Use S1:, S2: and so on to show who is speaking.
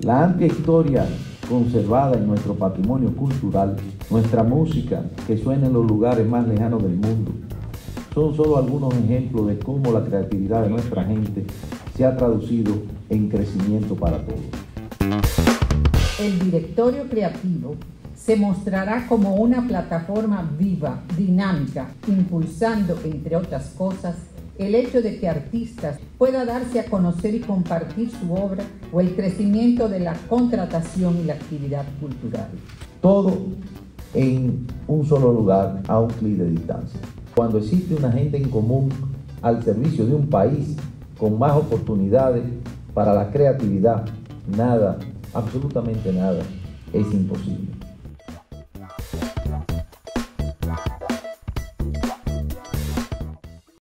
S1: La amplia historia conservada en nuestro patrimonio cultural, nuestra música que suena en los lugares más lejanos del mundo, son solo algunos ejemplos de cómo la creatividad de nuestra gente se ha traducido en crecimiento para todos.
S2: El directorio creativo se mostrará como una plataforma viva, dinámica, impulsando, entre otras cosas, el hecho de que artistas pueda darse a conocer y compartir su obra o el crecimiento de la contratación y la actividad cultural.
S1: Todo en un solo lugar a un clic de distancia. Cuando existe una gente en común al servicio de un país con más oportunidades para la creatividad, nada, absolutamente nada, es imposible.